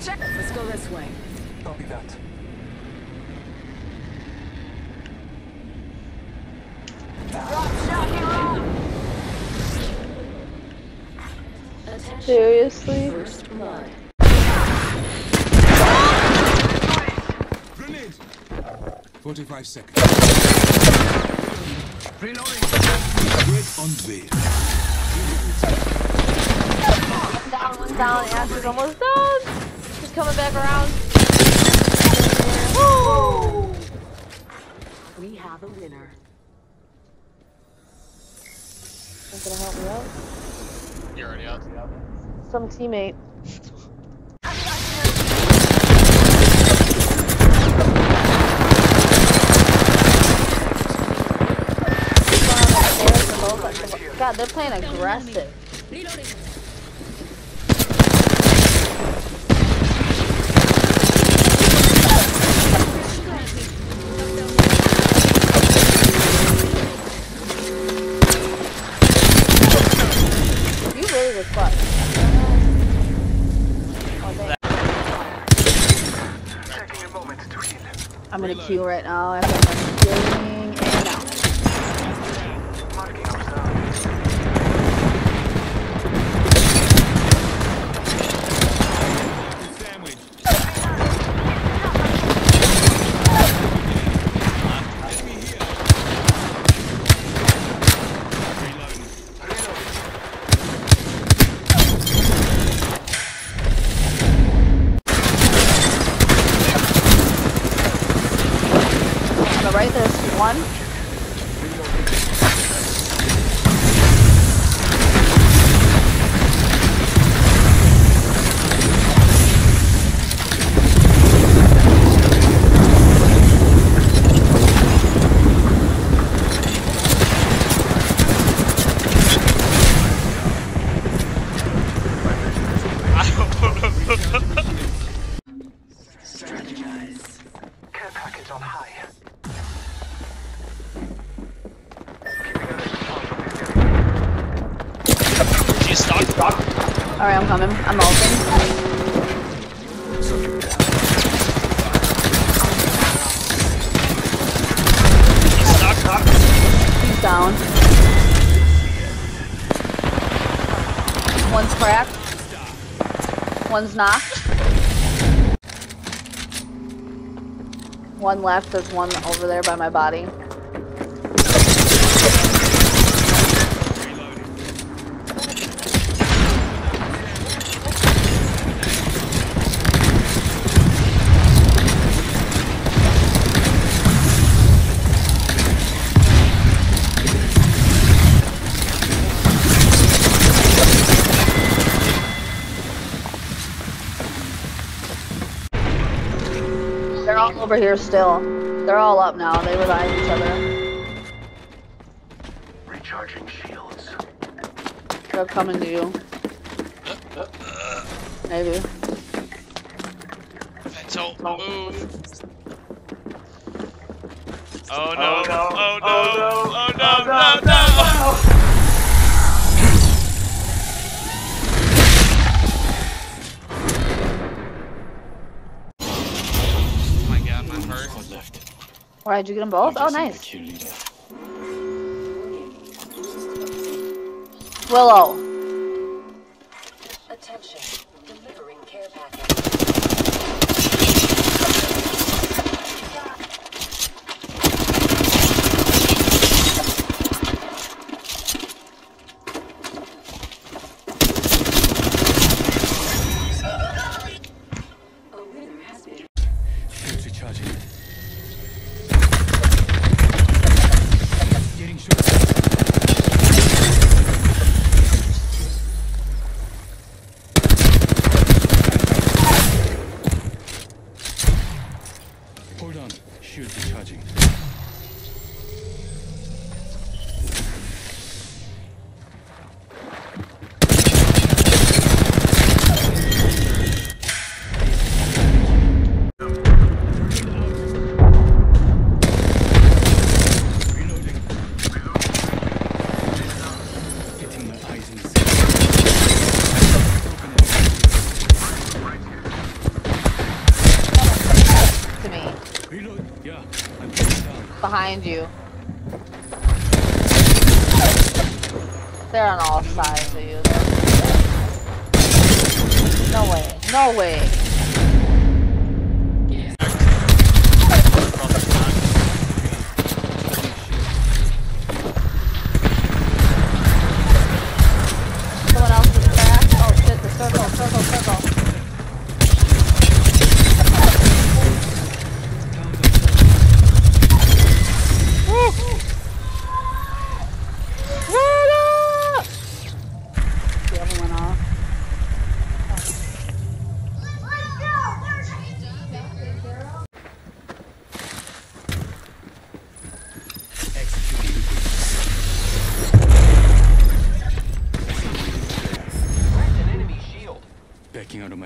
The check. Let's go this way. Copy that. Seriously? First blood. Grenade! 45 seconds. Reloading. Threat unveiled. Down, one down. Ash is almost done. He's coming back around. Woo! We have a winner. Is gonna help me out? You're already out. Some teammate. God, they're playing aggressive. I'm gonna queue right now after I'm done queuing and out. Marking our surroundings. Sandwich. Enemy here. Reloading. On the right, there's one. Stuck. Alright, I'm coming. I'm open. Subject down. He's down. One's cracked. One's knocked. One left. There's one over there by my body. All over here still. They're all up now. They revive each other. Recharging shields. They're coming to you. Maybe. Don't oh. move. Oh, oh, oh no. Oh no. Oh no. No. No. Why'd you get them both? Oh, nice. Willow. Behind you. They're on all sides of you. No way. No way.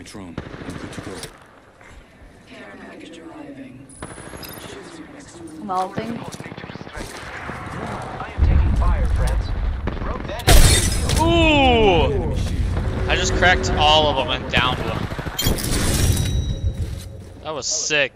Drone. I'm good to go. Care package arriving. Choose your next route. Melting. I am taking fire, friends. Broke that. Ooh! I just cracked all of them and downed them. That was sick.